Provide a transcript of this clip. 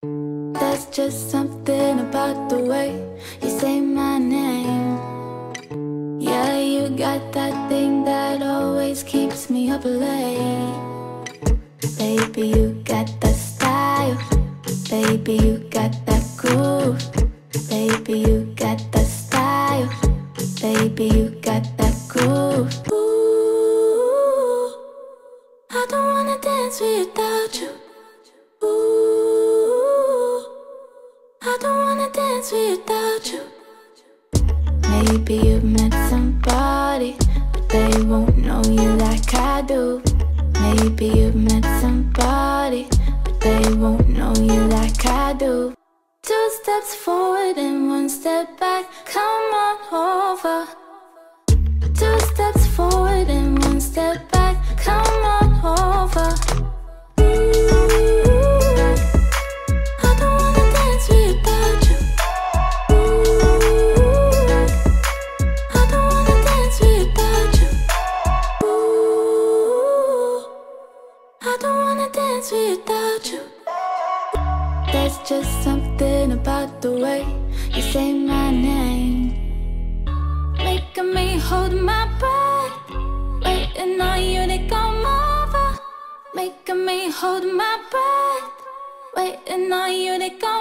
There's just something about the way you say my name. Yeah, you got that thing that always keeps me up late. Baby, you got that style. Baby, you got that groove. Baby, you got that style. Baby, you got that groove. Ooh, I don't wanna dance without you. Dance without you. Maybe you've met somebody, but they won't know you like I do. Maybe you've met somebody, but they won't know you like I do. Two steps forward and one step back, come on over. Dance without you. There's just something about the way you say my name, making me hold my breath, waiting on you to come over, making me hold my breath, waiting on you to come.